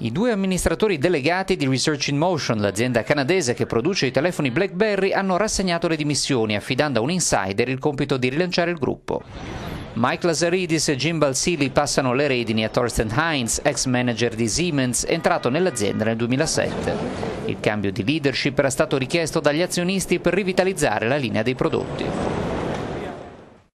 I due amministratori delegati di Research in Motion, l'azienda canadese che produce i telefoni BlackBerry, hanno rassegnato le dimissioni affidando a un insider il compito di rilanciare il gruppo. Mike Lazaridis e Jim Balsili passano le redini a Thorsten Heinz, ex manager di Siemens, entrato nell'azienda nel 2007. Il cambio di leadership era stato richiesto dagli azionisti per rivitalizzare la linea dei prodotti.